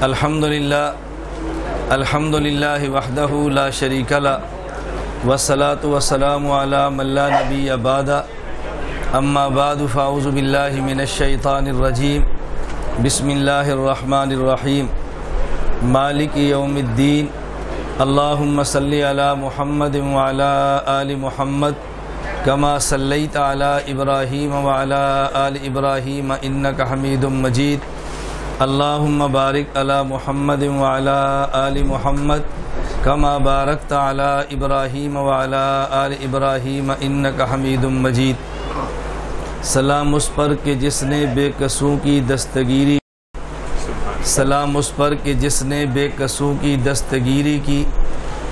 الحمد للہ الحمد للہ وحدہ لا شریک لا والصلاة والسلام علی من لا نبی بعد۔ اما بعد، فاعوذ باللہ من الشیطان الرجیم۔ بسم اللہ الرحمن الرحیم۔ مالک یوم الدین۔ اللہم صلی علی محمد وعلی آل محمد۔ کما صلیت علی ابراہیم وعلی آل ابراہیم، انکا حمید مجید۔ اللہم بارک علی محمد وعلی آل محمد کما بارکت علی ابراہیم وعلی آل ابراہیم انکا حمید مجید۔ سلام اس پر کہ جس نے بے قصوں کی دستگیری سلام اس پر کہ جس نے بے قصوں کی دستگیری کی۔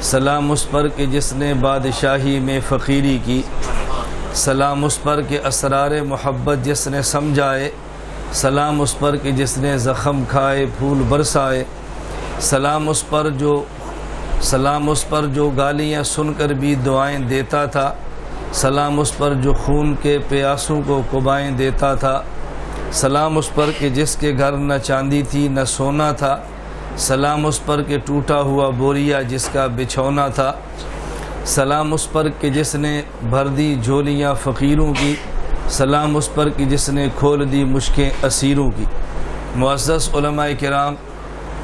سلام اس پر کہ جس نے بادشاہی میں فقیری کی۔ سلام اس پر کہ اسرار محبت جس نے سمجھائے۔ سلام اس پر کہ جس نے زخم کھائے، پھول برسائے۔ سلام اس پر جو، سلام اس پر جو گالیاں سن کر بھی دعائیں دیتا تھا۔ سلام اس پر جو خون کے پیاسوں کو قبائیں دیتا تھا۔ سلام اس پر کہ جس کے گھر نہ چاندی تھی، نہ سونا تھا۔ سلام اس پر کہ ٹوٹا ہوا بوریا جس کا بچھونا تھا۔ سلام اس پر کہ جس نے بھر دی جھولیاں فقیروں کی۔ سلام اس پر کہ جس نے کھول دی مشکیں اسیروں کی۔ معزز علماء کرام،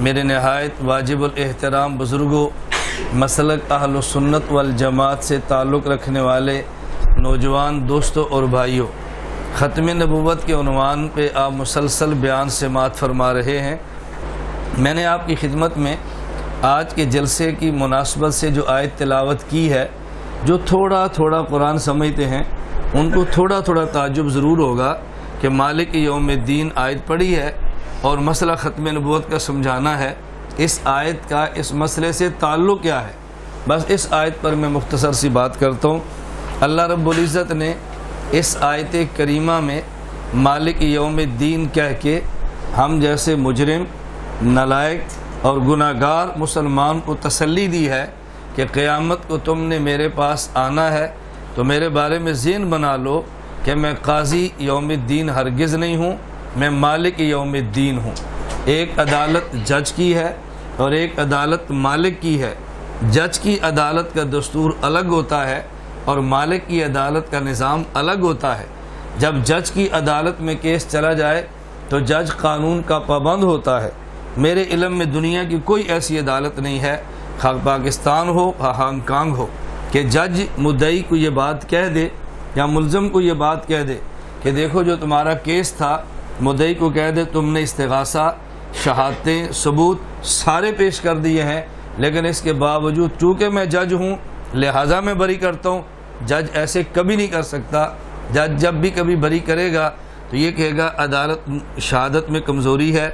میرے نہایت واجب الاحترام بزرگوں، مسلک اہل و سنت والجماعت سے تعلق رکھنے والے نوجوان دوستوں اور بھائیوں، ختم نبوت کے عنوان پہ آپ مسلسل بیان سے مات فرما رہے ہیں۔ میں نے آپ کی خدمت میں آج کے جلسے کی مناسبت سے جو آیت تلاوت کی ہے، جو تھوڑا تھوڑا قرآن سمجھتے ہیں ان کو تھوڑا تھوڑا تعجب ضرور ہوگا کہ مالک یوم الدین آیت پڑھی ہے اور مسئلہ ختم نبوت کا سمجھانا ہے۔ اس آیت کا، اس مسئلے سے تعلق کیا ہے؟ بس اس آیت پر میں مختصر سی بات کرتا ہوں۔ اللہ رب العزت نے اس آیت کریمہ میں مالک یوم الدین کہہ کے ہم جیسے مجرم نلائق اور گناہ گار مسلمان کو تسلی دی ہے کہ قیامت کو تم نے میرے پاس آنا ہے۔ تو میرے بارے میں ذہن بنا لو کہ میں قاضی یوم الدین ہرگز نہیں ہوں، میں مالک یوم الدین ہوں۔ ایک عدالت جج کی ہے اور ایک عدالت مالک کی ہے۔ جج کی عدالت کا دستور الگ ہوتا ہے اور مالک کی عدالت کا نظام الگ ہوتا ہے۔ جب جج کی عدالت میں کیس چلا جائے تو جج قانون کا پابند ہوتا ہے۔ میرے علم میں دنیا کی کوئی ایسی عدالت نہیں ہے خواہ پاکستان ہو خواہ ہانگ کانگ ہو۔ کہ جج مدعی کو یہ بات کہہ دے یا ملزم کو یہ بات کہہ دے کہ دیکھو جو تمہارا کیس تھا، مدعی کو کہہ دے، تم نے استغاثہ، شہادتیں، ثبوت سارے پیش کر دیے ہیں، لیکن اس کے باوجود چونکہ میں جج ہوں، لہٰذا میں بری کرتا ہوں، جج ایسے کبھی نہیں کر سکتا۔ جج جب بھی کبھی بری کرے گا تو یہ کہے گا، عدالت، شہادت میں کمزوری ہے،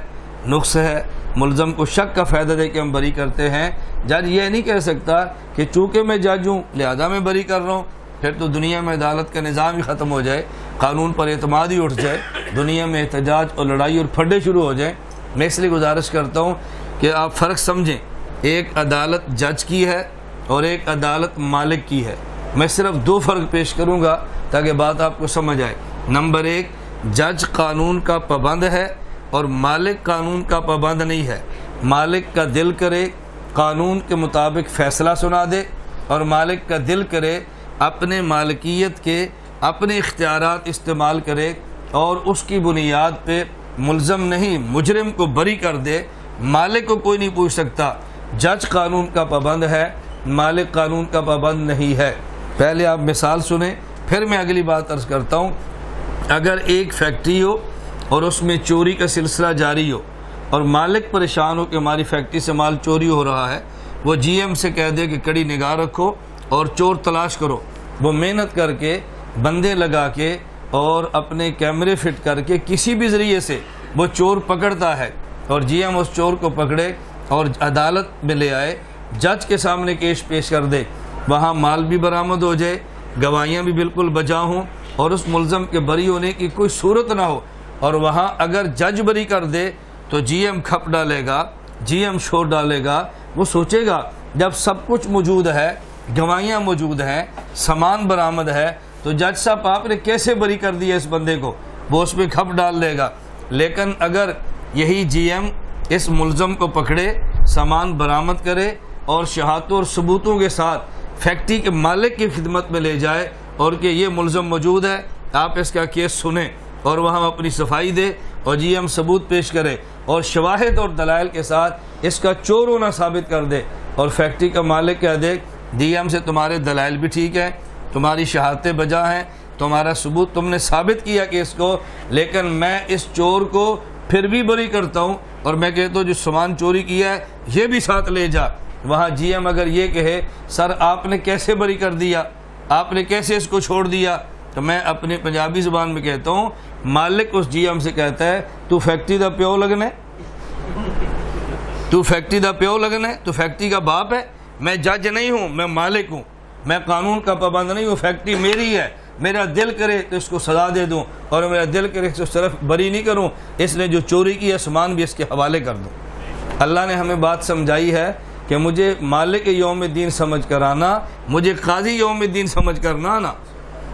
نقص ہے ملزم کو شک کا فائدہ دے کے ہم بری کرتے ہیں۔ جج یہ نہیں کہہ سکتا کہ چونکہ میں جج ہوں، لہذا میں بری کر رہا ہوں، پھر تو دنیا میں عدالت کا نظام ہی ختم ہو جائے، قانون پر اعتماد ہی اٹھ جائے، دنیا میں احتجاج اور لڑائی اور پھڈے شروع ہو جائیں۔ میں اس لیے گزارش کرتا ہوں کہ آپ فرق سمجھیں۔ ایک عدالت جج کی ہے اور ایک عدالت مالک کی ہے۔ میں صرف دو فرق پیش کروں گا تاکہ بات آپ کو سمجھ آئے۔ نمبر ایک، جج قانون کا پابند ہے۔ اور مالک قانون کا پابند نہیں ہے۔ مالک کا دل کرے، قانون کے مطابق فیصلہ سنا دے اور مالک کا دل کرے، اپنے مالکیت کے اپنے اختیارات استعمال کرے اور اس کی بنیاد پہ ملزم نہیں، مجرم کو بری کر دے۔ مالک کو کوئی نہیں پوچھ سکتا۔ جج قانون کا پابند ہے، مالک قانون کا پابند نہیں ہے۔ پہلے آپ مثال سنیں، پھر میں اگلی بات عرض کرتا ہوں۔ اگر ایک فیکٹری ہو اور اس میں چوری کا سلسلہ جاری ہو اور مالک پریشان ہو کہ ہماری فیکٹری سے مال چوری ہو رہا ہے، وہ جی ایم سے کہہ دے کہ کڑی نگاہ رکھو اور چور تلاش کرو۔ وہ محنت کر کے بندے لگا کے اور اپنے کیمرے فٹ کر کے کسی بھی ذریعے سے وہ چور پکڑتا ہے اور جی ایم اس چور کو پکڑے اور عدالت میں لے آئے، جج کے سامنے کیش پیش کر دے۔ وہاں مال بھی برآمد ہو جائے، گواہیاں بھی بالکل بجا ہوں اور اس ملزم کے بری ہونے کی کوئی صورت نہ ہو۔ اور وہاں اگر جج بری کر دے تو جی ایم کھپ ڈالے گا جی ایم شور ڈالے گا۔ وہ سوچے گا، جب سب کچھ موجود ہے، گواہیاں موجود ہیں، سامان برآمد ہے، تو جج صاحب، آپ نے کیسے بری کر دیا اس بندے کو؟ وہ اس پہ کھپ ڈال دے گا۔ لیکن اگر یہی جی ایم اس ملزم کو پکڑے، سامان برآمد کرے اور شہادتوں اور ثبوتوں کے ساتھ فیکٹری کے مالک کی خدمت میں لے جائے اور کہ یہ ملزم موجود ہے، آپ اس کا کیس سنیں۔ اور وہاں اپنی صفائی دے اور جی ہم ثبوت پیش کرے اور شواہد اور دلائل کے ساتھ اس کا چور ہونا ثابت کر دے اور فیکٹری کا مالک کہہ دے جی ڈی ایم سے تمہارے دلائل بھی ٹھیک ہیں، تمہاری شہادتیں بجا ہیں، تمہارا ثبوت تم نے ثابت کیا کہ اس کو، لیکن میں اس چور کو پھر بھی بری کرتا ہوں اور میں کہتا ہوں جو سامان چوری کیا ہے، یہ بھی ساتھ لے جا۔ وہاں جی ایم اگر یہ کہے، سر آپ نے کیسے بری کر دیا؟ آپ نے کیسے اس کو چھوڑ دیا؟ تو میں اپنی پنجابی زبان میں کہتا ہوں، مالک اس جی ایم سے کہتا ہے، تو فیکٹری دا پیو لگنے۔ تو فیکٹری دا پیو لگنے، تو فیکٹری کا باپ ہے۔ میں جج نہیں ہوں، میں مالک ہوں۔ میں قانون کا پابند نہیں ہوں، فیکٹری میری ہے۔ میرا دل کرے تو اس کو سزا دے دوں۔ اور میرا دل کرے تو صرف بری نہیں کروں۔ اس نے جو چوری کی ہے سامان بھی اس کے حوالے کر دوں۔ اللہ نے ہمیں بات سمجھائی ہے کہ مجھے مالک یوم دین سمجھ کر آنا مجھے قاضی یوم دین سمجھ کر نہ آنا۔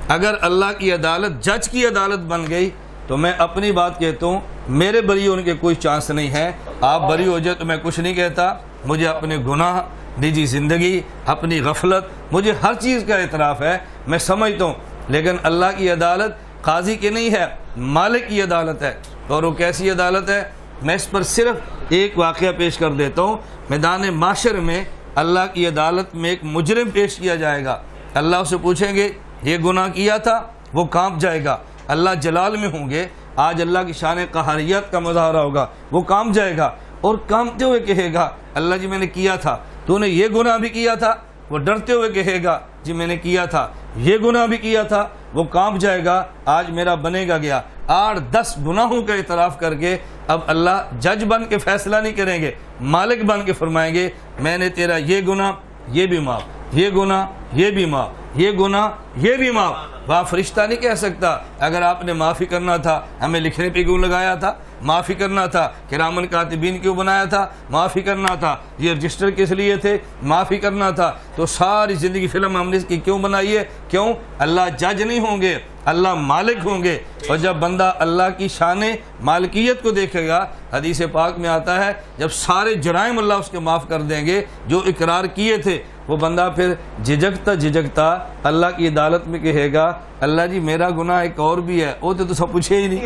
اگر اللہ کی عدالت جج کی عدالت بن گئی تو میں اپنی بات کہتا ہوں، میرے بری ہونے کے کوئی چانس نہیں ہے۔ آپ بری ہو جائے تو میں کچھ نہیں کہتا۔ مجھے اپنے گناہ، نجی زندگی، اپنی غفلت، مجھے ہر چیز کا اعتراف ہے۔ میں سمجھتا ہوں، لیکن اللہ کی عدالت قاضی کی نہیں ہے، مالک کی عدالت ہے۔ اور وہ کیسی عدالت ہے؟ میں اس پر صرف ایک واقعہ پیش کر دیتا ہوں۔ میدان معاشر میں اللہ کی عدالت میں ایک مجرم پیش کیا جائے گا۔ اللہ اسے پوچھیں گے یہ گناہ کیا تھا، وہ کانپ جائے گا۔ اللہ جلال میں ہوں گے۔ آج اللہ کی شان قہریت کا مظاہرہ ہوگا۔ وہ کام جائے گا اور کامتے ہوئے کہے گا، اللہ جی میں نے کیا تھا، تو نے یہ گناہ بھی کیا تھا۔ وہ ڈرتے ہوئے کہے گا جی میں نے کیا تھا۔ یہ گناہ بھی کیا تھا۔ وہ کانپ جائے گا۔ آج میرا بنے گا گیا۔ آٹھ دس گناہوں کا اعتراف کر کے اب اللہ جج بن کے فیصلہ نہیں کریں گے، مالک بن کے فرمائیں گے، میں نے تیرا یہ گناہ، یہ بھی معاف۔ یہ گناہ، یہ بھی معاف۔ یہ گناہ، یہ بھی معاف۔ وہاں فرشتہ نہیں کہہ سکتا۔ اگر آپ نے معافی کرنا تھا، ہمیں لکھنے پہ کیوں لگایا تھا؟ معافی کرنا تھا کہ رامن کاتبین کیوں بنایا تھا؟ معافی کرنا تھا۔ یہ رجسٹر کس لیے تھے؟ معافی کرنا تھا۔ تو ساری زندگی فلم ہم نے اس کی کیوں بنائی ہے؟ کیوں؟ اللہ جج نہیں ہوں گے، اللہ مالک ہوں گے۔ اور جب بندہ اللہ کی شان مالکیت کو دیکھے گا، حدیث پاک میں آتا ہے، جب سارے جرائم اللہ اس کے معاف کر دیں گے، جو اقرار کیے تھے وہ بندہ پھر جھجکتا جھجکتا اللہ کی عدالت میں کہے گا، اللہ جی میرا گناہ ایک اور بھی ہے، وہ تو سب پوچھے ہی نہیں۔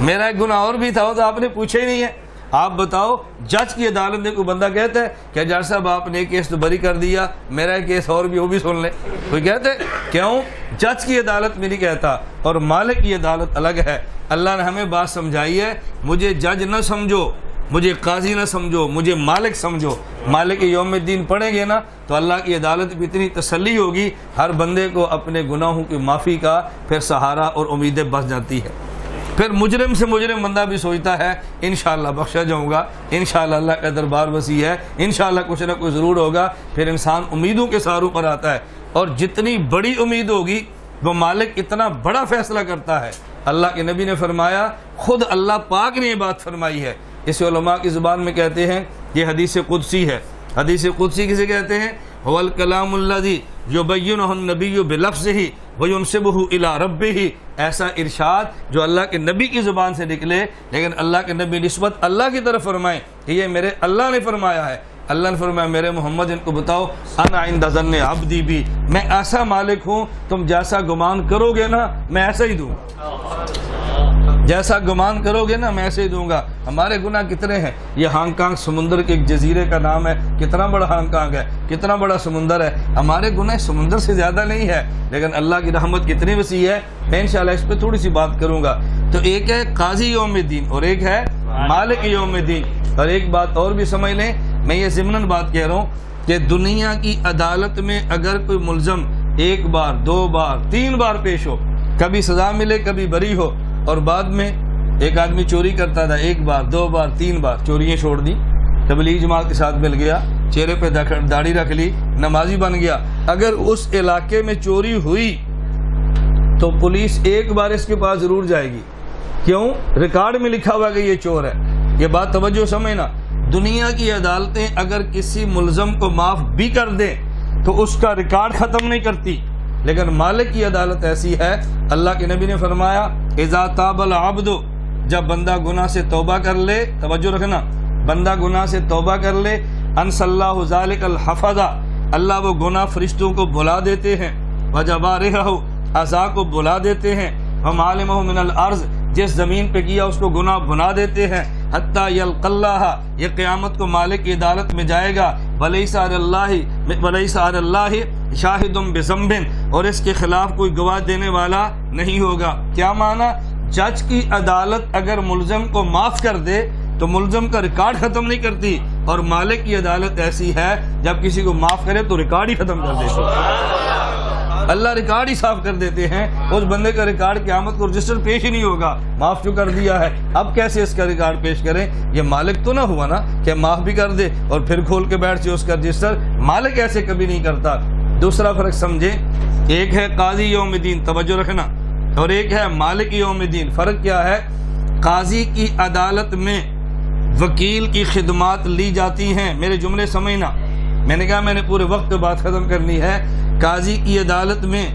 میرا ایک گناہ اور بھی تھا، وہ تو آپ نے پوچھے ہی نہیں ہے۔ آپ بتاؤ، جج کی عدالت میں کوئی بندہ کہتا ہے کہ جج صاحب، آپ نے کیس تو بری کر دیا، میرا کیس اور بھی، وہ بھی سن لے کوئی کہتے کیوں؟ جج کی عدالت میں نہیں کہتا، اور مالک کی عدالت الگ ہے۔ اللہ نے ہمیں بات سمجھائی ہے، مجھے جج نہ سمجھو۔ مجھے قاضی نہ سمجھو، مجھے مالک سمجھو۔ مالک یوم دین پڑھیں گے نا، تو اللہ کی عدالت بھی اتنی تسلی ہوگی، ہر بندے کو اپنے گناہوں کی معافی کا پھر سہارا اور امیدیں بس جاتی ہے پھر مجرم سے مجرم بندہ بھی سوچتا ہے، انشاءاللہ بخشا جاؤں گا، انشاءاللہ اللہ کا دربار وسیع ہے، انشاءاللہ کچھ نہ کچھ ضرور ہوگا۔ پھر انسان امیدوں کے سہاروں پر آتا ہے، اور جتنی بڑی امید ہوگی، وہ مالک اتنا بڑا فیصلہ کرتا ہے۔ اللہ کے نبی نے فرمایا، خود اللہ پاک نے یہ بات فرمائی ہے۔ اس علماء کی زبان میں کہتے ہیں، یہ حدیث قدسی ہے۔ حدیث قدسی کسے کہتے ہیں؟ کلام اللہ جو بین نبی بلفظ ہی وہی ان الا رب ہی ایسا ارشاد جو اللہ کے نبی کی زبان سے نکلے، لیکن اللہ کے نبی نسبت اللہ کی طرف فرمائیں کہ یہ میرے اللہ نے فرمایا ہے۔ اللہ نے فرمایا، میرے محمد، ان کو بتاؤ، انا عند ظن عبدی بھی میں ایسا مالک ہوں، تم جیسا گمان کرو گے نا، میں ایسا ہی دوں۔ جیسا گمان کرو گے نا میں ایسے ہی دوں گا۔ ہمارے گناہ کتنے ہیں؟ یہ ہانگ کانگ سمندر کے ایک جزیرے کا نام ہے۔ کتنا بڑا ہانگ کانگ ہے؟ کتنا بڑا سمندر ہے؟ ہمارے گناہ سمندر سے زیادہ نہیں ہے۔ لیکن اللہ کی رحمت کتنی وسیع ہے؟ میں انشاءاللہ اس پہ تھوڑی سی بات کروں گا۔ تو ایک ہے قاضی یوم دین اور ایک ہے مالک یوم دین اور ایک بات اور بھی سمجھ لیں۔ میں یہ ضمن بات کہہ رہا ہوں کہ دنیا کی عدالت میں اگر کوئی ملزم ایک بار، دو بار، تین بار پیش ہو، کبھی سزا ملے، کبھی بری ہو اور بعد میں ایک آدمی چوری کرتا تھا، ایک بار، دو بار، تین بار، چوریاں چھوڑ دی۔ تبلیغ جماعت کے ساتھ مل گیا، چہرے پہ داڑھی رکھ لی، نمازی بن گیا۔ اگر اس علاقے میں چوری ہوئی تو پولیس ایک بار اس کے پاس ضرور جائے گی۔ کیوں؟ ریکارڈ میں لکھا ہوا کہ یہ چور ہے۔ یہ بات توجہ سمجھنا۔ دنیا کی عدالتیں اگر کسی ملزم کو معاف بھی کر دیں تو اس کا ریکارڈ ختم نہیں کرتی۔ لیکن مالک کی عدالت ایسی ہے، اللہ کے نبی نے فرمایا اذا تاب العبد، جب بندہ گناہ سے توبہ کر لے، توجہ رکھنا، بندہ گناہ سے توبہ کر لے انص اللہ ذالک الحفظہ اللہ وہ گناہ فرشتوں کو بلا دیتے ہیں، وجبا رہو ازا کو بلا دیتے ہیں ہم عالم من الارض جس زمین پہ کیا اس کو گناہ بنا دیتے ہیں، حتیٰ یلق اللہ، یہ قیامت کو مالک کی عدالت میں جائے گا، ولیس اللہ ولیس اللہ شاہدم بزمبن اور اس کے خلاف کوئی گواہ دینے والا نہیں ہوگا۔ کیا معنی جج کی عدالت اگر ملزم کو معاف کر دے تو ملزم کا ریکارڈ ختم نہیں کرتی اور مالک کی عدالت ایسی ہے، جب کسی کو معاف کرے تو ریکارڈ ہی ختم کر دیتی اللہ ریکارڈ ہی صاف کر دیتے ہیں۔ اس بندے کا ریکارڈ قیامت کو رجسٹر پیش ہی نہیں ہوگا۔ معاف جو کر دیا ہے۔ اب کیسے اس کا ریکارڈ پیش کریں؟ یہ مالک تو نہ ہوا نا کہ معاف بھی کر دے اور پھر کھول کے بیٹھ جائے اس کا رجسٹر۔ مالک ایسے کبھی نہیں کرتا۔ دوسرا فرق سمجھے ایک ہے قاضی یوم دین توجہ رکھنا، اور ایک ہے مالک یوم دین فرق کیا ہے؟ قاضی کی عدالت میں وکیل کی خدمات لی جاتی ہیں۔ میرے جملے سمجھنا۔ میں نے کہا میں نے پورے وقت بات ختم کرنی ہے۔ قاضی کی عدالت میں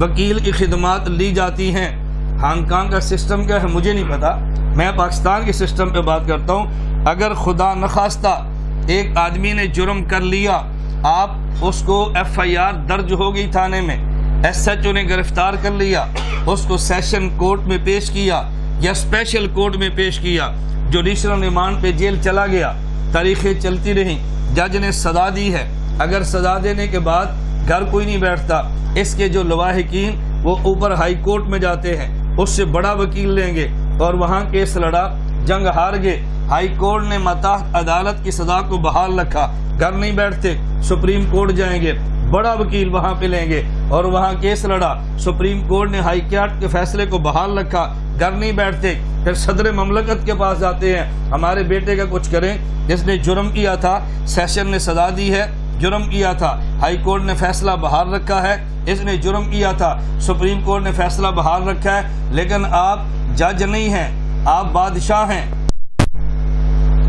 وکیل کی خدمات لی جاتی ہیں۔ ہانگ کانگ کا سسٹم کیا ہے؟ مجھے نہیں پتا۔ میں پاکستان کے سسٹم پہ بات کرتا ہوں۔ اگر خدا نخواستہ ایک آدمی نے جرم کر لیا آپ اس کو ایف آئی آر درج ہو گئی تھانے میں ایس ایچ او نے گرفتار کر لیا، اس کو سیشن کورٹ میں پیش کیا یا اسپیشل کورٹ میں پیش کیا جوڈیشل ریمانڈ پہ جیل چلا گیا۔ تاریخیں چلتی رہیں، جج نے سزا دی ہے۔ اگر سزا دینے کے بعد گھر کوئی نہیں بیٹھتا، اس کے جو لواحقین وہ اوپر ہائی کورٹ میں جاتے ہیں، اس سے بڑا وکیل لیں گے اور وہاں کیس لڑا، جنگ ہار گئے ہائی کورٹ نے متاحت عدالت کی سزا کو بحال رکھا۔ گھر نہیں بیٹھتے، سپریم کورٹ جائیں گے۔ بڑا وکیل وہاں پہ لیں گے۔ اور وہاں کیس لڑا۔ سپریم کورٹ نے ہائی کورٹ کے فیصلے کو بحال رکھا۔ گھر نہیں بیٹھتے، پھر صدر مملکت کے پاس جاتے ہیں۔ ہمارے بیٹے کا کچھ کریں۔ جس نے جرم کیا تھا، سیشن نے سزا دی ہے۔ جرم کیا تھا۔ ہائی کورٹ نے فیصلہ بحال رکھا ہے۔ اس نے جرم کیا تھا۔ سپریم کورٹ نے فیصلہ بحال رکھا ہے۔ لیکن آپ جج نہیں ہیں۔ آپ بادشاہ ہیں۔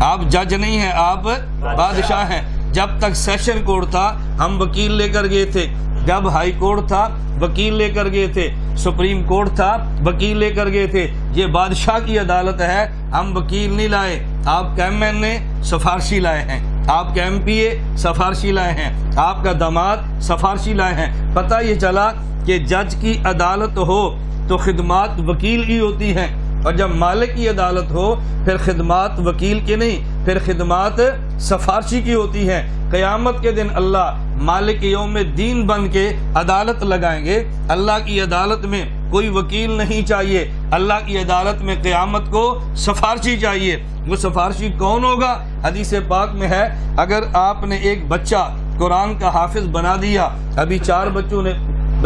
آپ جج نہیں ہیں، آپ بادشاہ ہیں۔ جب تک سیشن کورٹ تھا، ہم وکیل لے کر گئے تھے۔ جب ہائی کورٹ تھا، وکیل لے کر گئے تھے۔ سپریم کورٹ تھا، وکیل لے کر گئے تھے۔ یہ بادشاہ کی عدالت ہے، ہم وکیل نہیں لائے۔ آپ کیمین نے سفارشی لائے ہیں۔ آپ کا ایم پی اے سفارشی لائے ہیں۔ آپ کا دماد سفارشی لائے ہیں۔ پتہ یہ چلا کہ جج کی عدالت ہو تو خدمات وکیل کی ہوتی ہیں۔ اور جب مالک کی عدالت ہو، پھر خدمات وکیل کی نہیں، پھر خدمات سفارشی کی ہوتی ہیں۔ قیامت کے دن اللہ مالک یوم دین بن کے عدالت لگائیں گے۔ اللہ کی عدالت میں کوئی وکیل نہیں چاہیے۔ اللہ کی عدالت میں قیامت کو سفارشی چاہیے۔ وہ سفارشی کون ہوگا؟ حدیث پاک میں ہے، اگر آپ نے ایک بچہ قرآن کا حافظ بنا دیا، ابھی چار بچوں نے،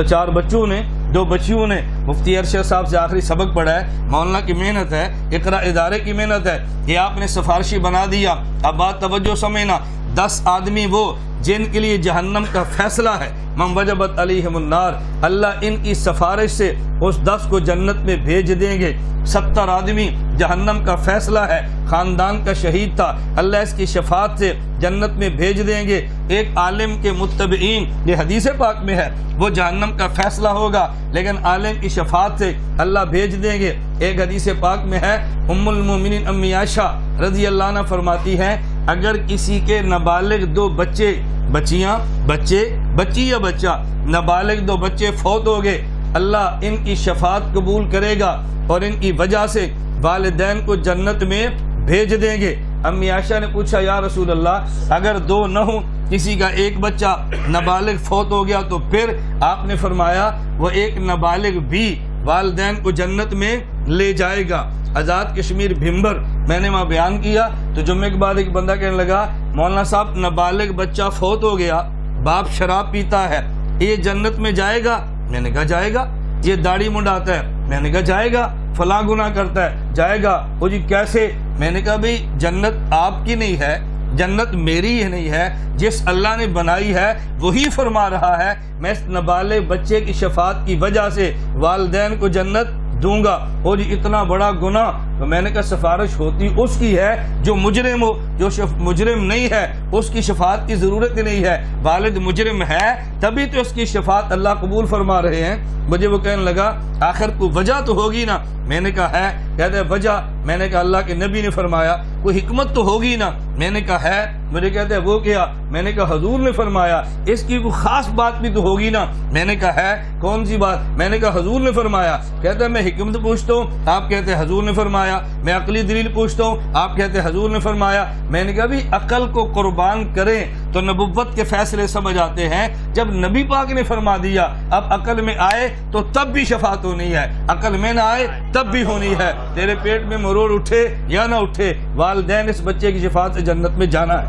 چار بچوں نے دو بچیوں نے مفتی ارشد صاحب سے آخری سبق پڑھا ہے، مولانا کی محنت ہے، اقرا ادارے کی محنت ہے یہ آپ نے سفارشی بنا دیا۔ اب بات توجہ سمجھنا دس آدمی وہ جن کے لیے جہنم کا فیصلہ ہے۔ من وجبت علیہم النار، اللہ ان کی سفارش سے اس دس کو جنت میں بھیج دیں گے۔ ستر آدمی جہنم کا فیصلہ ہے۔ خاندان کا شہید تھا۔ اللہ اس کی شفاعت سے جنت میں بھیج دیں گے۔ ایک عالم کے متبعین، یہ حدیث پاک میں ہے، وہ جہنم کا فیصلہ ہوگا۔ لیکن عالم کی شفاعت سے اللہ بھیج دیں گے۔ ایک حدیث پاک میں ہے، ام المومنین امی عائشہ رضی اللہ عنہ فرماتی ہیں، اگر کسی کے نابالغ دو بچے بچیاں، بچے، بچی یا بچہ، نابالغ دو بچے فوت ہو گئے۔ اللہ ان کی شفاعت قبول کرے گا اور ان کی وجہ سے والدین کو جنت میں بھیج دیں گے۔ امی عائشہ نے پوچھا، یا رسول اللہ، اگر دو نہ ہوں، کسی کا ایک بچہ نابالغ فوت ہو گیا تو پھر آپ نے فرمایا، وہ ایک نابالغ بھی والدین کو جنت میں لے جائے گا۔ آزاد کشمیر بھمبر میں نے وہاں بیان کیا تو جمعے کے بعد ایک بندہ کہنے لگا، مولانا صاحب، نابالغ بچہ فوت ہو گیا، باپ شراب پیتا ہے، یہ جنت میں جائے گا؟ میں نے کہا، جائے گا۔ یہ داڑھی منڈاتا ہے۔ میں نے کہا، جائے گا، فلاں گناہ کرتا ہے۔ جائے گا۔ وہ جی کیسے؟ میں نے کہا، بھائی، جنت آپ کی نہیں ہے، جنت میری ہی نہیں ہے، جس اللہ نے بنائی ہے، وہی فرما رہا ہے۔ میں اس نبالے بچے کی شفاعت کی وجہ سے والدین کو جنت دوں گا۔ اور جی، اتنا بڑا گناہ تو میں نے کہا سفارش ہوتی اس کی ہے جو مجرم ہو، جو مجرم نہیں ہے، اس کی شفاعت کی ضرورت ہی نہیں ہے۔ والد مجرم ہے، تبھی تو اس کی شفاعت اللہ قبول فرما رہے ہیں۔ مجھے وہ کہنے لگا، آخر کو وجہ تو ہوگی نا۔ میں نے کہا ہے، کہتے ہیں وجہ، میں نے کہا اللہ کے نبی نے فرمایا، کوئی حکمت تو ہوگی نا۔ میں نے کہا ہے، مجھے کہتے ہیں وہ کیا؟ میں نے کہا حضور نے فرمایا، اس کی کوئی خاص بات بھی تو ہوگی نا۔ میں نے کہا ہے، کون سی بات؟ میں نے کہا حضور نے فرمایا۔ کہتے ہیں میں حکمت پوچھتا ہوں، آپ کہتے ہیں حضور نے فرمایا۔ فرمایا، میں عقلی دلیل پوچھتا ہوں، آپ کہتے ہیں حضور نے فرمایا، میں نے کہا بھی عقل کو قربان کریں تو نبوت کے فیصلے سمجھ آتے ہیں۔ جب نبی پاک نے فرما دیا، اب عقل میں آئے تو تب بھی شفاعت ہونی ہے۔ عقل میں نہ آئے تب بھی ہونی ہے۔ تیرے پیٹ میں مروڑ اٹھے یا نہ اٹھے، والدین اس بچے کی شفاعت سے جنت میں جانا ہے۔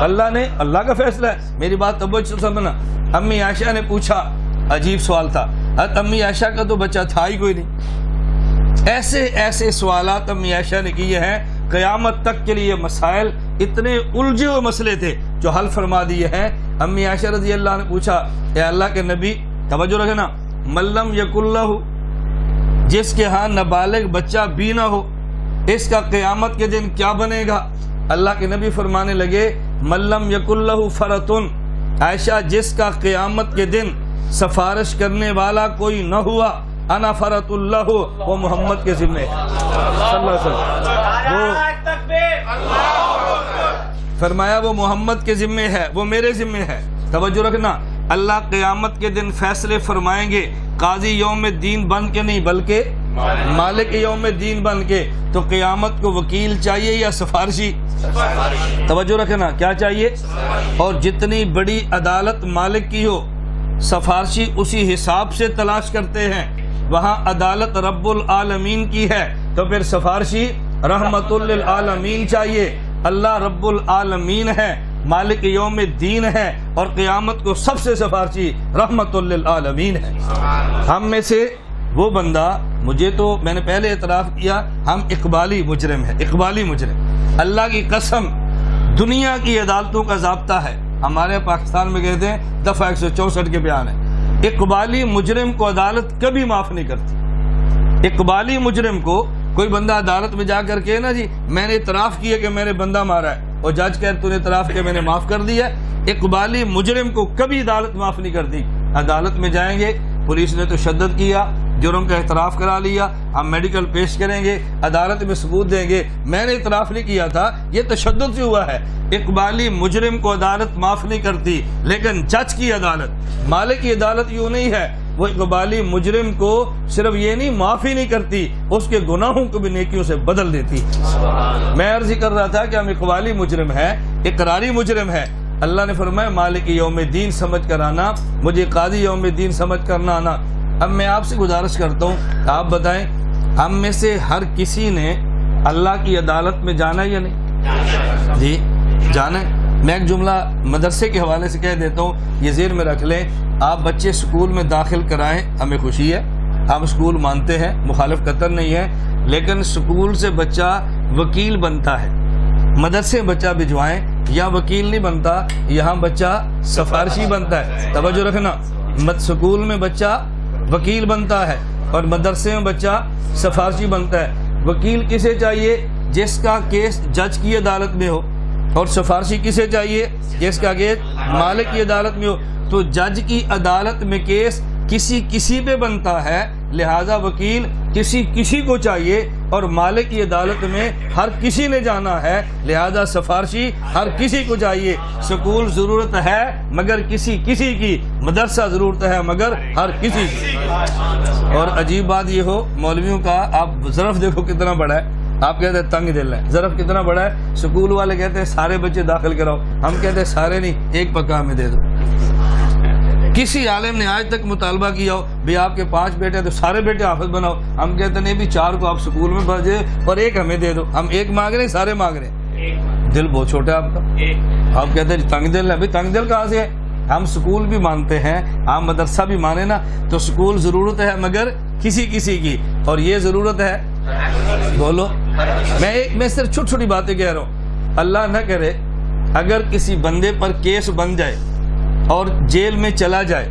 اللہ نے، اللہ کا فیصلہ ہے۔ میری بات توجہ سمجھنا۔ امی عائشہ نے پوچھا، عجیب سوال تھا۔ امی عائشہ کا تو بچہ تھا ہی کوئی نہیں۔ ایسے ایسے سوالات امی عائشہ نے کیے ہیں، قیامت تک کے لیے مسائل اتنے الجھے ہوئے مسئلے تھے جو حل فرما دیے ہیں۔ امی عائشہ رضی اللہ نے پوچھا، اے اللہ کے نبی، توجہ رکھنا ملم یک اللہ جس کے ہاں نابالغ بچہ بھی نہ ہو، اس کا قیامت کے دن کیا بنے گا؟ اللہ کے نبی فرمانے لگے ملم یک اللہ فرتن، عائشہ، جس کا قیامت کے دن سفارش کرنے والا کوئی نہ ہوا انا فرت اللہ وہ محمد کے ذمے۔ فرمایا، وہ محمد کے ذمے ہے، وہ میرے ذمے ہے۔ توجہ رکھنا، اللہ قیامت کے دن فیصلے فرمائیں گے۔ قاضی یوم دین بن کے نہیں، بلکہ مالک یوم دین بن کے۔ تو قیامت کو وکیل چاہیے یا سفارشی؟ توجہ رکھنا، کیا چاہیے؟ اور جتنی بڑی عدالت مالک کی ہو، سفارشی اسی حساب سے تلاش کرتے ہیں۔ وہاں عدالت رب العالمین کی ہے۔ تو پھر سفارشی رحمت للعالمین چاہیے۔ اللہ رب العالمین ہے، مالک یوم دین ہے اور قیامت کو سب سے سفارشی رحمت للعالمین ہے۔ ہم میں سے وہ بندہ، مجھے تو میں نے پہلے اعتراف کیا، ہم اقبالی مجرم ہیں، اقبالی مجرم۔ اللہ کی قسم، دنیا کی عدالتوں کا ضابطہ ہے۔ ہمارے پاکستان میں کہتے ہیں، دفعہ ایک سو چونسٹھ کے بیان ہے۔ اقبالی مجرم کو عدالت کبھی معاف نہیں کرتی۔ اقبالی مجرم کو کوئی بندہ عدالت میں جا کر کے نا جی میں نے اعتراف کیا کہ میں نے بندہ مارا ہے اور جج کہ تو نے اعتراف کیا میں نے معاف کر دیا اقبالی مجرم کو کبھی عدالت معاف نہیں کرتی۔ عدالت میں جائیں گے، پولیس نے تو شدت کیا۔ جرم کا اعتراف کرا لیا ہم میڈیکل پیش کریں گے عدالت میں ثبوت دیں گے۔ میں نے اعتراف نہیں کیا تھا یہ تشدد سے ہوا ہے۔ اقبالی مجرم کو عدالت معاف نہیں کرتی لیکن جج کی عدالت۔ مالک کی عدالت یوں نہیں ہے وہ اقبالی مجرم کو صرف یہ نہیں معافی نہیں کرتی اس کے گناہوں کو بھی نیکیوں سے بدل دیتی۔ میں عرضی کر رہا تھا کہ ہم اقبالی مجرم ہے اقراری مجرم ہے اللہ نے فرمایا مالک یوم دین سمجھ کر آنا مجھے قاضی یوم دین سمجھ کر نہ آنا۔ اب میں آپ سے گزارش کرتا ہوں، آپ بتائیں، ہم میں سے ہر کسی نے اللہ کی عدالت میں جانا یا نہیں؟ جی جانا ہے۔ میں ایک جملہ مدرسے کے حوالے سے کہہ دیتا ہوں، یہ زیر میں رکھ لیں، آپ بچے سکول میں داخل کرائیں، ہمیں خوشی ہے۔ ہم سکول مانتے ہیں، مخالف قطر نہیں ہے، لیکن سکول سے بچہ وکیل بنتا ہے۔ مدرسے بچہ بھجوائیں، یا وکیل نہیں بنتا، یہاں بچہ سفارشی بنتا ہے۔ توجہ رکھنا سکول میں بچہ وکیل بنتا ہے اور مدرسے میں بچہ سفارشی بنتا ہے۔ وکیل کسے چاہیے جس کا کیس جج کی عدالت میں ہو؟ اور سفارشی کسے چاہیے جس کا کیس مالک کی عدالت میں ہو؟ تو جج کی عدالت میں کیس کسی کسی پہ بنتا ہے، لہذا وکیل کسی کسی کو چاہیے اور مالک کی عدالت میں ہر کسی نے جانا ہے، لہذا سفارشی ہر کسی کو چاہیے۔ سکول ضرورت ہے، مگر کسی کسی کی مدرسہ ضرورت ہے، مگر ہر کسی کی۔ اور عجیب بات یہ ہو، مولویوں کا آپ ظرف دیکھو کتنا بڑا ہے۔ آپ کہتے ہیں تنگ دل ہے، ظرف کتنا بڑا ہے۔ سکول والے کہتے ہیں، سارے بچے داخل کراؤ۔ ہم کہتے ہیں، سارے نہیں، ایک پکا ہمیں دے دو۔ کسی عالم نے آج تک مطالبہ کیا ہو بھی آپ کے پانچ بیٹے ہیں تو سارے بیٹے حافظ بناؤ۔ ہم کہتے ہیں نہیں بھی چار کو آپ سکول میں بھیجے اور ایک ہمیں دے دو۔ ہم ایک مانگ رہے ہیں سارے مانگ رہے ہیں۔ دل بہت چھوٹا ہے آپ کا۔ آپ کہتے ہیں تنگ دل ہے۔ بھائی تنگ دل کہاں سے ہے؟ ہم سکول بھی مانتے ہیں ہم مدرسہ بھی مانے نا تو سکول ضرورت ہے مگر کسی کسی کی۔ اور یہ ضرورت ہے۔ بولو۔ میں ایک میں صرف چھوٹی چھوٹی باتیں کہہ رہا ہوں۔ اللہ نہ کرے اگر کسی بندے پر کیس بن جائے اور جیل میں چلا جائے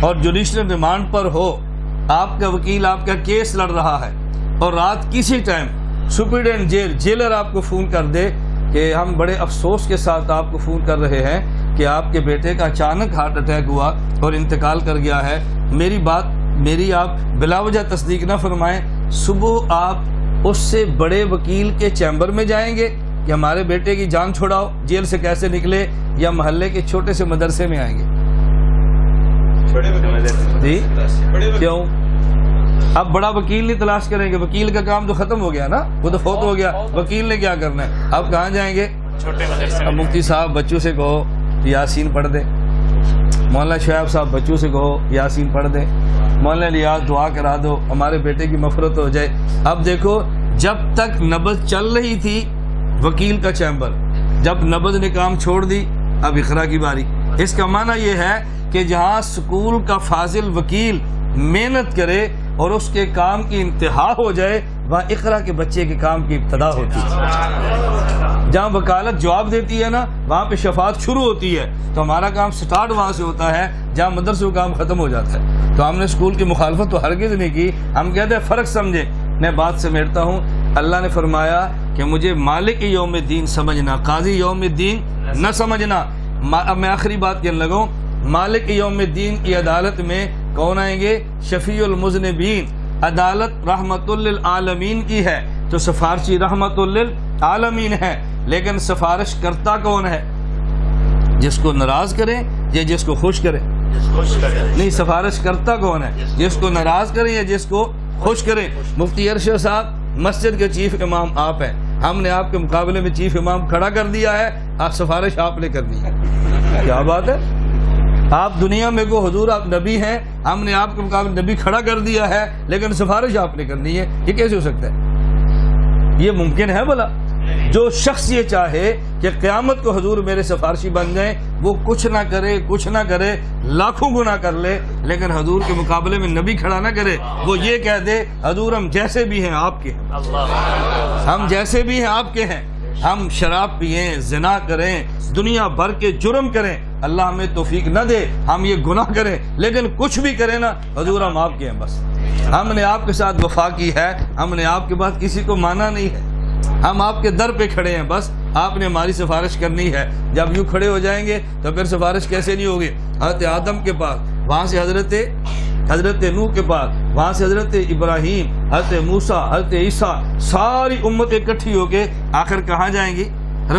اور جوڈیشل ریمانڈ پر ہو، آپ کا وکیل آپ کا کیس لڑ رہا ہے۔ اور رات کسی ٹائم سپریڈنٹ جیل جیلر آپ کو فون کر دے کہ ہم بڑے افسوس کے ساتھ آپ کو فون کر رہے ہیں کہ آپ کے بیٹے کا اچانک ہارٹ اٹیک ہوا اور انتقال کر گیا ہے۔ میری بات، میری آپ بلا وجہ تصدیق نہ فرمائیں، صبح آپ اس سے بڑے وکیل کے چیمبر میں جائیں گے۔ کہ ہمارے بیٹے کی جان چھوڑاؤ جیل سے کیسے نکلے یا محلے کے چھوٹے سے مدرسے میں آئیں گے۔ جی؟ کیوں؟ اب بڑا وکیل نہیں تلاش کریں گے۔ وکیل کا کام تو ختم ہو گیا نا وہ تو فوت ہو گیا۔ وکیل نے کیا کرنا ہے؟ اب کہاں جائیں گے؟ اب مفتی صاحب بچوں سے کہو یاسین پڑھ دے مولانا شعیب صاحب بچوں سے کہو یاسین پڑھ دے مولانا لیاز دعا کرا دو ہمارے بیٹے کی مفرت ہو جائے۔ اب دیکھو جب تک نبض چل رہی تھی وکیل کا چیمبر۔ جب نبض نے کام چھوڑ دی، اب اقرا کی باری۔ اس کا معنی یہ ہے کہ جہاں سکول کا فاضل وکیل محنت کرے اور اس کے کام کی انتہا ہو جائے، وہاں اقرا کے بچے کے کام کی ابتدا ہوتی ہے۔ جہاں وکالت جواب دیتی ہے نا، وہاں پہ شفاعت شروع ہوتی ہے۔ تو ہمارا کام سٹارٹ وہاں سے ہوتا ہے، جہاں مدرسے کا کام ختم ہو جاتا ہے۔ تو ہم نے اسکول کی مخالفت تو ہرگز نہیں کی۔ ہم کہتے ہیں، فرق سمجھے۔ میں بات سمیٹتا ہوں اللہ نے فرمایا کہ مجھے مالک یوم دین سمجھنا قاضی یوم دین نہ سمجھنا۔ اب میں آخری بات کہنے لگوں مالک یوم دین کی عدالت میں کون آئیں گے؟ شفیع المذنبین۔ عدالت رحمت للعالمین کی ہے۔ تو سفارشی رحمت للعالمین ہے۔ لیکن سفارش کرتا کون ہے؟ جس کو ناراض کریں یا جس کو خوش کریں۔ نہیں سفارش کرتا کون ہے؟ جس کو ناراض کریں یا جس کو خوش کریں؟ مفتی ارشد صاحب مسجد کے چیف امام آپ ہیں۔ ہم نے آپ کے مقابلے میں چیف امام کھڑا کر دیا ہے۔ سفارش آپ نے کرنی ہے۔ کیا بات ہے؟ آپ دنیا میں کو حضور آپ نبی ہیں۔ ہم نے آپ کے مقابلے نبی کھڑا کر دیا ہے، لیکن سفارش آپ نے کرنی ہے۔ یہ کیسے ہو سکتا ہے؟ یہ ممکن ہے بھلا۔ جو شخص یہ چاہے کہ قیامت کو حضور میرے سفارشی بن جائیں وہ کچھ نہ کرے کچھ نہ کرے لاکھوں گنا کر لے لیکن حضور کے مقابلے میں نبی کھڑا نہ کرے وہ یہ کہہ دے حضور ہم جیسے بھی ہیں آپ کے ہیں۔ ہم جیسے بھی ہیں آپ کے ہیں۔ ہم شراب پئیں زنا کریں دنیا بھر کے جرم کریں اللہ ہمیں توفیق نہ دے ہم یہ گناہ کریں لیکن کچھ بھی کریں نا حضور ہم آپ کے ہیں بس۔ ہم نے آپ کے ساتھ وفا کی ہے ہم نے آپ کے بعد کسی کو مانا نہیں ہے۔ ہم آپ کے در پہ کھڑے ہیں، بس آپ نے ہماری سفارش کرنی ہے۔ جب یوں کھڑے ہو جائیں گے تو پھر سفارش کیسے نہیں ہوگی؟ حضرت آدم کے پاس، وہاں سے حضرت حضرت نو کے پاس، وہاں سے حضرت ابراہیم، حضرت موسا حضرت عیسیٰ، ساری امت اکٹھی ہو کے آخر کہاں جائیں گی؟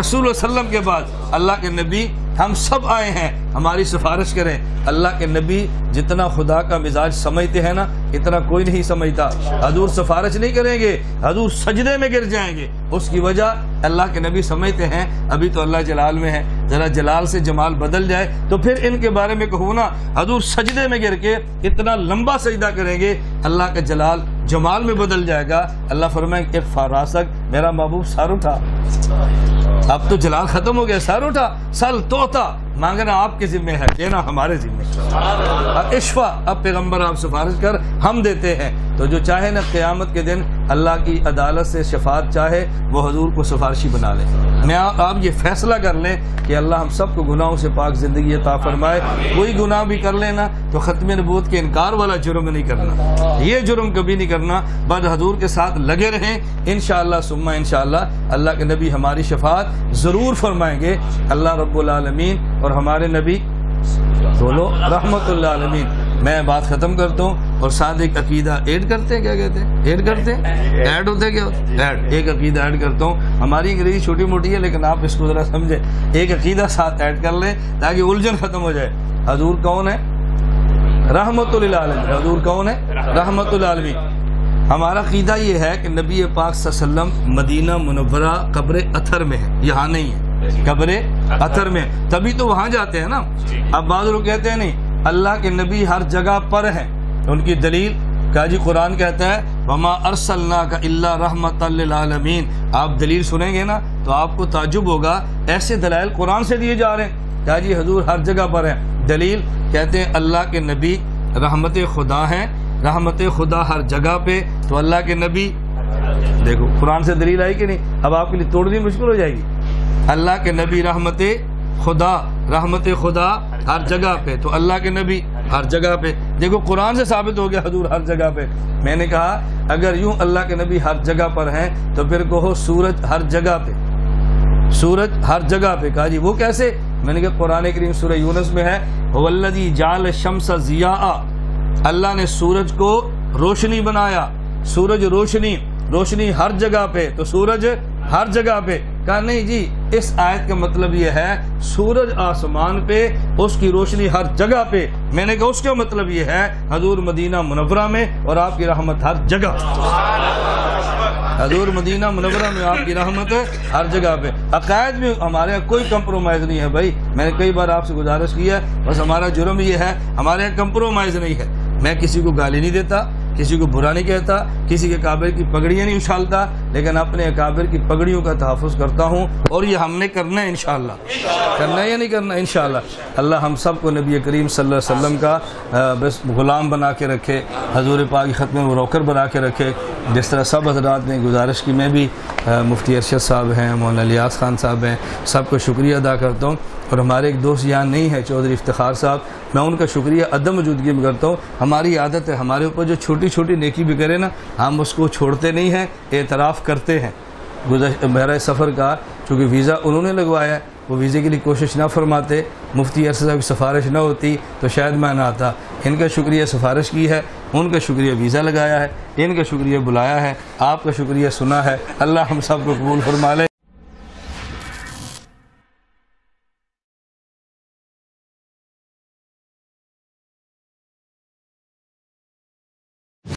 رسول اللہ علیہ وسلم کے بعد، اللہ کے نبی ہم سب آئے ہیں، ہماری سفارش کریں۔ اللہ کے نبی جتنا خدا کا مزاج سمجھتے ہیں نا، اتنا کوئی نہیں سمجھتا۔ حضور سفارش نہیں کریں گے، حضور سجدے میں گر جائیں گے۔ اس کی وجہ اللہ کے نبی سمجھتے ہیں، ابھی تو اللہ جلال میں ہے۔ ذرا جلال سے جمال بدل جائے تو پھر ان کے بارے میں کہوں نا، حضور سجدے میں گر کے اتنا لمبا سجدہ کریں گے، اللہ کا جلال جمال میں بدل جائے گا۔ اللہ فرمائے کہ فاراسک میرا محبوب سار اٹھا اب تو جلال ختم ہو گیا، سر اٹھا سل توتا، مانگنا آپ کے ذمہ ہے، دینا ہمارے ذمہ اشفا اب پیغمبر آپ سفارش کر، ہم دیتے ہیں۔ تو جو چاہے نا قیامت کے دن اللہ کی عدالت سے شفاعت چاہے، وہ حضور کو سفارشی بنا لے۔ میں آپ یہ فیصلہ کر لیں کہ اللہ ہم سب کو گناہوں سے پاک زندگی عطا فرمائے۔ کوئی گناہ بھی کر لینا تو ختم نبوت کے انکار والا جرم نہیں کرنا۔ یہ جرم کبھی نہیں کرنا۔ بد حضور کے ساتھ لگے رہیں۔ انشاءاللہ ثم انشاءاللہ اللہ کے نبی ہماری شفاعت ضرور فرمائیں گے۔ اللہ رب العالمین اور ہمارے نبی۔ بولو، رحمت اللہ عالمین میں بات ختم کرتا ہوں۔ اور ساتھ ایک عقیدہ ایڈ کرتے ہیں کیا کہتے ہیں؟ ایڈ کرتے ہیں؟ ایڈ ہوتے کیا؟ ایڈ۔ ایک عقیدہ ایڈ کرتا ہوں۔ ہماری انگریزی چھوٹی موٹی ہے لیکن آپ اس کو ذرا سمجھیں۔ ایک عقیدہ ساتھ ایڈ کر لیں تاکہ الجھن ختم ہو جائے۔ حضور کون ہے رحمت اللہ حضور کون ہے رحمت العالمین ہمارا عقیدہ یہ ہے کہ نبی پاک صلی اللہ علیہ وسلم مدینہ منورہ قبر اتھر میں ہے یہاں نہیں ہے قبر اتھر میں تبھی تو وہاں جاتے ہیں نا۔ اب بعض لوگ کہتے ہیں نہیں اللہ کے نبی ہر جگہ پر ہیں۔ ان کی دلیل جی قرآن کہتا ہے وما ارسلنا کا اللہ رحمت للعالمین آپ دلیل سنیں گے نا تو آپ کو تعجب ہوگا ایسے دلائل قرآن سے دیے جا رہے ہیں کہا جی حضور ہر جگہ پر ہیں دلیل کہتے ہیں اللہ کے نبی رحمت خدا ہیں رحمت خدا ہر جگہ پہ تو اللہ کے نبی دیکھو قرآن سے دلیل آئی کہ نہیں اب آپ کے لیے توڑنی مشکل ہو جائے گی اللہ کے نبی رحمت خدا رحمت خدا ہر جگہ پہ تو اللہ کے نبی ہر جگہ پہ۔ دیکھو، قرآن سے ثابت ہو گیا حضور ہر جگہ پہ۔ میں نے کہا، اگر یوں اللہ کے نبی ہر جگہ پر ہیں، تو پھر کہو سورج ہر جگہ پہ۔ سورج ہر جگہ پہ۔ کہا جی وہ کیسے؟ میں نے کہا، قرآن کریم سورہ یونس میں ہے۔ وَالَّذِي جَعَلَ الشَّمْسَ ضِيَاءً اللہ نے سورج کو روشنی بنایا۔ سورج روشنی روشنی ہر جگہ پہ۔ تو سورج ہر جگہ پہ۔ کہا، نہیں جی اس آیت کا مطلب یہ ہے، سورج آسمان پہ، اس کی روشنی ہر جگہ پہ۔ میں نے کہا، اس کا مطلب یہ ہے، حضور مدینہ منورہ میں اور آپ کی رحمت ہر جگہ۔ حضور مدینہ منورہ میں آپ کی رحمت ہر جگہ پہ۔ عقائد میں ہمارے یہاں کوئی کمپرومائز نہیں ہے بھائی۔ میں نے کئی بار آپ سے گزارش کی ہے، بس ہمارا جرم یہ ہے، ہمارے یہاں کمپرومائز نہیں ہے۔ میں کسی کو گالی نہیں دیتا۔ کسی کو برا نہیں کہتا، کسی کے کابر کی پگڑیاں نہیں اچھالتا، لیکن اپنے اکابر کی پگڑیوں کا تحفظ کرتا ہوں اور یہ ہم نے کرنا ہے انشاءاللہ۔ کرنا ہے یا نہیں کرنا، انشاءاللہ۔ اللہ ہم سب کو نبی کریم صلی اللہ علیہ وسلم کا بس غلام بنا کے رکھے، حضور پاک ختم و روکر بنا کے رکھے۔ جس طرح سب حضرات نے گزارش کی، میں بھی مفتی ارشد صاحب ہیں، مولانا الیاس خان صاحب ہیں، سب کو شکریہ ادا کرتا ہوں۔ اور ہمارے ایک دوست یہاں نہیں ہے چودھری افتخار صاحب، میں ان کا شکریہ عدم موجودگی میں کرتا ہوں۔ ہماری عادت ہے، ہمارے اوپر جو چھوٹی چھوٹی نیکی بھی کرے نا، ہم اس کو چھوڑتے نہیں ہیں، اعتراف کرتے ہیں۔ گزشت سفر کا، چونکہ ویزا انہوں نے لگوایا ہے، وہ ویزے کے لیے کوشش نہ فرماتے، مفتی ارسد صاحب کی سفارش نہ ہوتی، تو شاید میں نہ آتا۔ ان کا شکریہ سفارش کی ہے، ان کا شکریہ ویزا لگایا ہے، ان کا شکریہ بلایا ہے، آپ کا شکریہ سنا ہے۔ اللہ ہم سب کو قبول فرما لے۔